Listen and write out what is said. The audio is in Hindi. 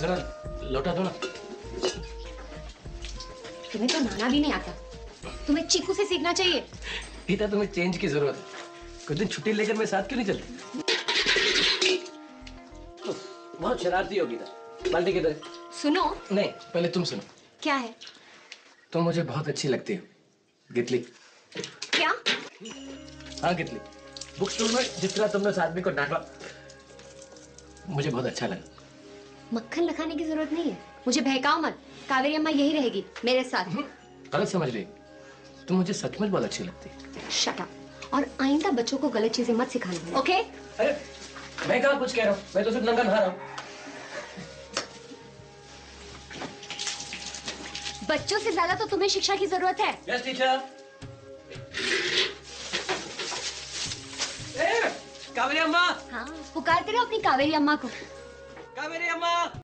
जरा लौटा दो ना तुम्हें तो नाना भी नहीं आता। तुम्हें चीकू से सीखना चाहिए। गीता तुम्हें चेंज की ज़रूरत है। कुछ दिन छुट्टी लेकर मैं साथ क्यों नहीं चलती? बहुत शरारती हो गीता। बाल्टी किधर सुनो। नहीं पहले तुम सुनो। क्या है? तुम मुझे बहुत अच्छी लगती हो गितली। क्या? हाँ गितली। बुक स्टोर में जिस तरह तुमने उस आदमी को डांटा मुझे बहुत अच्छा लगा। मक्खन लगाने की ज़रूरत नहीं है। मुझे बहकाओ मत। कावेरी अम्मा यही रहेगी मेरे साथ। गलत समझ रही। तुम मुझे सचमुच बहुत अच्छी लगती। शट अप और आइंदा बच्चों को गलत चीज़ें मत सिखाना। ओके अरे मैं कहाँ कुछ कह रहा हूँ? मैं तो सिर्फ़ नंगा नहा रहा हूँ। बच्चों से ज़्यादा तो तुम्हें शिक्षा की ज़रूरत है। यस टीचर कावेरी अम्मा। हाँ पुकारते रहो अपनी कावेरी अम्मा को। કાવેરી અમ્મા